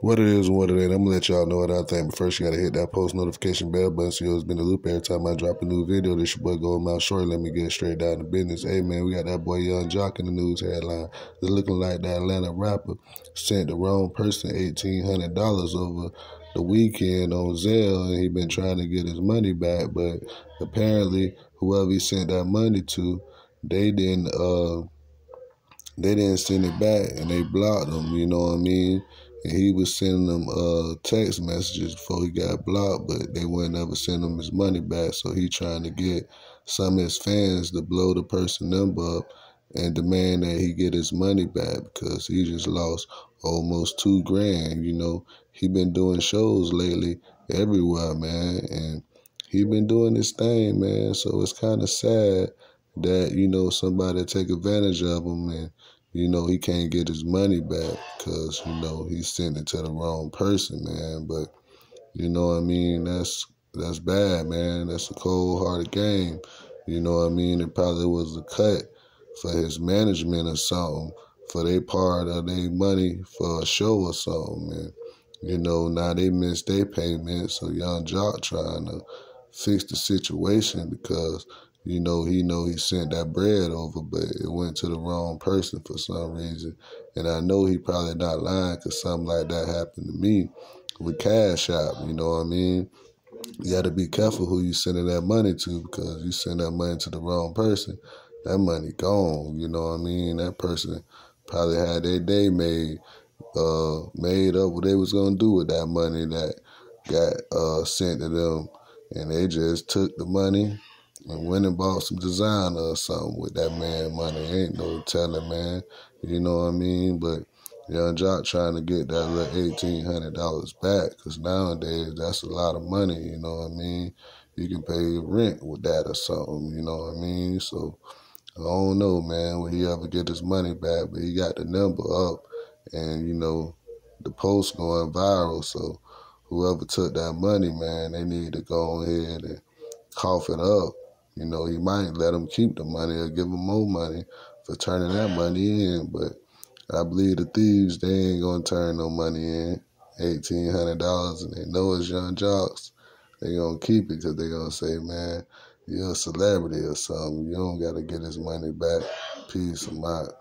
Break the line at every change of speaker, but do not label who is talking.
What it is and what it ain't, I'm gonna let y'all know what I think. But first, you gotta hit that post notification bell button so you'll been the loop every time I drop a new video. This your boy Goldmouth Short. Let me get straight down to business. Hey man, we got that boy Young Joc in the news headline. It's looking like that Atlanta rapper sent the wrong person eighteen hundred dollars over the weekend on Zelle, and he been trying to get his money back, but apparently whoever he sent that money to, they didn't. uh they didn't send it back and they blocked him, you know what I mean? And he was sending them uh, text messages before he got blocked, but they wouldn't ever send him his money back. So he trying to get some of his fans to blow the person number up and demand that he get his money back because he just lost almost two grand. You know, he been doing shows lately everywhere, man, and he been doing this thing, man. So it's kind of sad that you know somebody take advantage of him and you know, he can't get his money back because, you know, he sent it to the wrong person, man. But, you know what I mean? That's that's bad, man. That's a cold hearted game. You know what I mean? It probably was a cut for his management or something, for their part of their money for a show or something, man. You know, now they missed their payment, so Young Joc trying to fix the situation because you know, he know he sent that bread over, but it went to the wrong person for some reason. And I know he probably not lying because something like that happened to me with Cash App. You know what I mean? You got to be careful who you sending that money to because you send that money to the wrong person, that money gone. You know what I mean? That person probably had their day made, uh, made up what they was gonna do with that money that got uh, sent to them, and they just took the money and went and bought some designer or something with that man money. Ain't no telling, man. You know what I mean? But Young Joc trying to get that little eighteen hundred dollars back, cause nowadays that's a lot of money. You know what I mean? You can pay rent with that or something. You know what I mean? So I don't know, man. Will he ever get his money back? But he got the number up, and you know the post going viral. So whoever took that money, man, they need to go ahead and cough it up you know, he might let them keep the money or give them more money for turning that money in. But I believe the thieves, they ain't going to turn no money in. $1,800 and they know it's Young Joc's. They going to keep it because they going to say, man, you're a celebrity or something. You don't got to get his money back. Peace, I'm out.